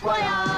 That's